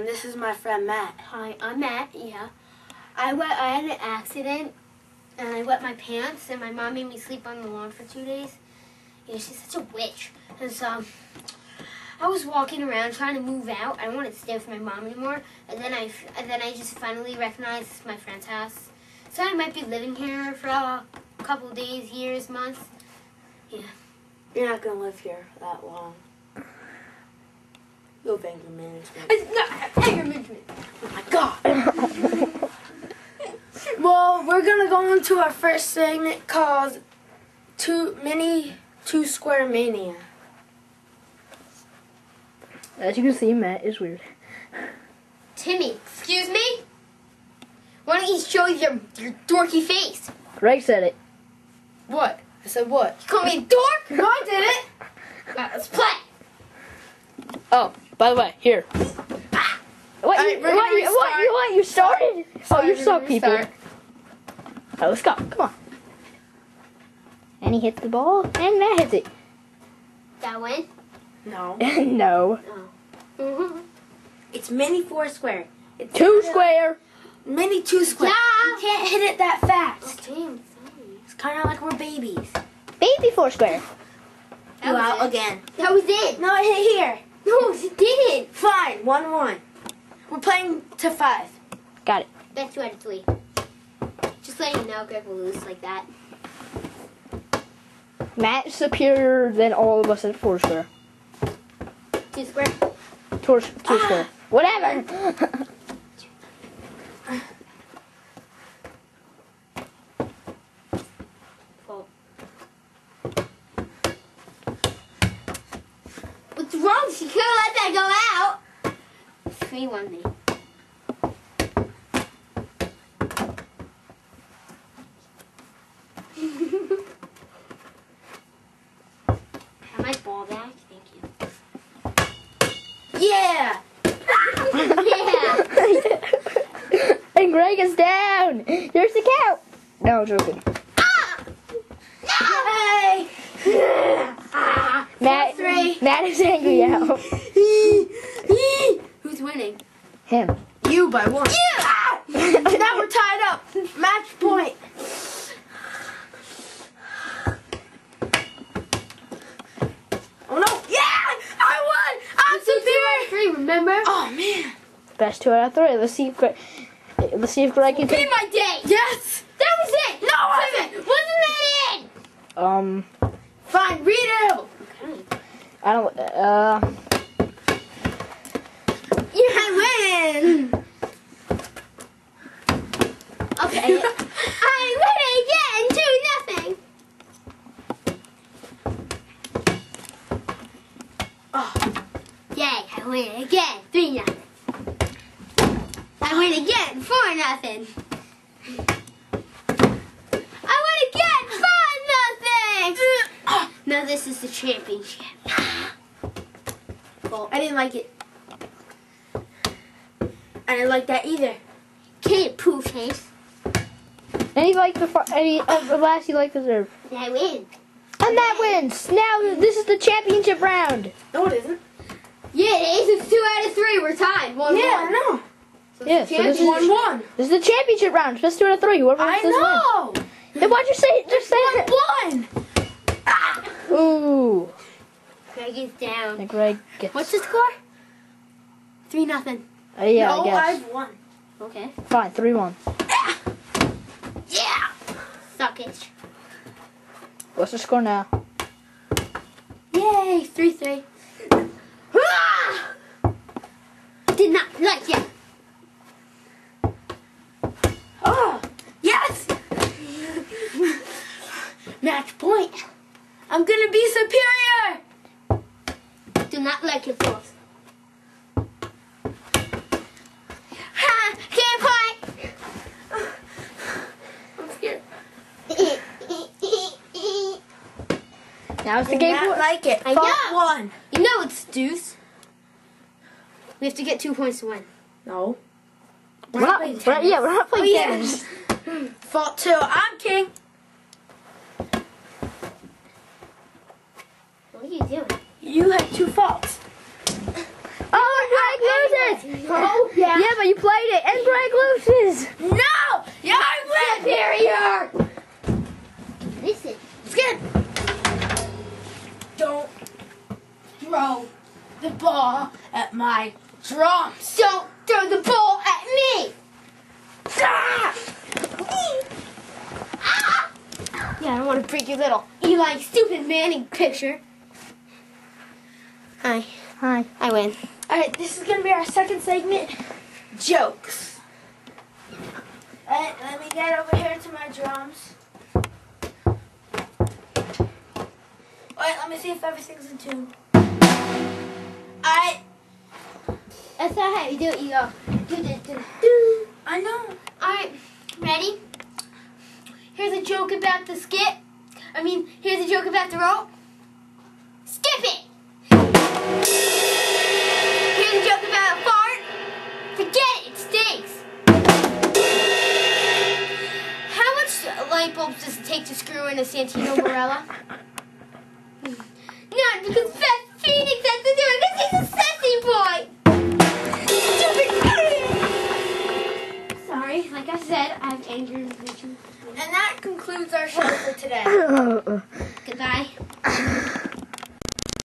This is my friend Matt. Hi, I'm Matt. Yeah, I wet. I had an accident, and I wet my pants, and my mom made me sleep on the lawn for two days. Yeah, she's such a witch. And so, I was walking around trying to move out. I don't want to stay with my mom anymore. And then I, and then I just finally recognized my friend's house. So I might be living here for a couple days, years, months. Yeah. You're not gonna live here that long. You'll have anger management. It's not anger management. Oh my god. well, we're gonna go into our first segment called Two Mini Two Square Mania. As you can see, Matt is weird. Timmy, excuse me? Why don't you show your, your dorky face? Greg said it. What? I said what? You call me a dork? No, I didn't. Alright, let's play. Oh, by the way, here. Ah. What? Alright, you, we're what, you, what? You what? You started? Oh, you Sorry, suck, people. restart. Alright, let's go. Come on. And he hits the ball, and Matt hits it. That win? No. no. Mm-hmm. It's mini four square. It's Two square. Mini two square. Yeah. You can't hit it that fast. Damn, sorry. It's kind of like we're babies. Baby four square. That You out it. again. That was it. No, I hit here. No, it didn't. Fine, one one. We're playing to five. Got it. That's two out of three. Just letting you know, Greg will lose like that. Matt's superior than all of us at four square. Two square. Two, two square. Ah. Whatever. Four. She couldn't let that go out. Three one me. Have my ball back? Thank you. Yeah. yeah. and Greg is down. Here's the count. No, I'm joking. Ah! Hey. Ah! Matt, Matt is angry now. Who's winning? Him. You by one. Yeah. now we're tied up. Match point. Oh no! Yeah! I won! I'm superior! Three, remember? Oh man! Best two out of three. Let's see if Greg. Let's see if Greg can Be my day! Yes! That was it! No, it wasn't! It? Wasn't that it? Um, Fine, read it out! Okay. I don't. Uh, I win! Okay. I win again! Two nothing! Oh, Yay, I win again! Three nothing. I win again! Four nothing. I win again! Five nothing! Now this is the championship. well, I didn't like it. I didn't like that either. Can't poo face. any like the fir- any of the last you like deserve. And I win. And that wins. Now this is the championship round. No, it isn't. Yeah, it is. It's two out of three. We're tied. One Yeah, I one. know. So Yeah, it's so this is- One one. This is the championship round. Best two out of three. Whoever I wins this know. wins. Then why'd you say just say it? One one. Ah. Ooh. Greg is down. And Greg gets. What's the score? Three nothing. Uh, yeah, no, I guess. I've won. Okay. Fine, three one. Yeah. Suck it. What's the score now? Yay. Three three. Ah! Did not like you. Oh, yes. Match point. I'm gonna be superior. Do not like your force. Ha! Can't I'm scared. Now it's the game. not like it. I Fuck know. one. you know it's deuce. We have to get two points to win. No. We're not, playing we're- yeah, we're not playing Oh, yeah. tennis. Hmm. Fault two. I'm king. What are you doing? You had two faults. Oh, loses! Oh, yeah. Yeah, but you played it, and Greg loses! No! Yeah, I win! Superior! Listen. Skip! Don't throw the ball at my drums. Don't throw the ball at me. Ah! Yeah, I don't want to break your little Eli stupid Manning picture. Hi. Hi. I win. Alright, this is gonna be our second segment. Jokes. Alright, let me get over here to my drums. Alright, let me see if everything's in tune. Alright, That's not how you do it. You go. Do, do, do, do. I know. Alright, ready? Here's a joke about the skip. I mean, here's a joke about the rope. Skip it! Light bulbs does it take to screw in a Santino Marella? None, because Beth Phoenix has to do it because he's a sassy boy. Stupid Sorry, like I said, I have anger issues. And that concludes our show for today.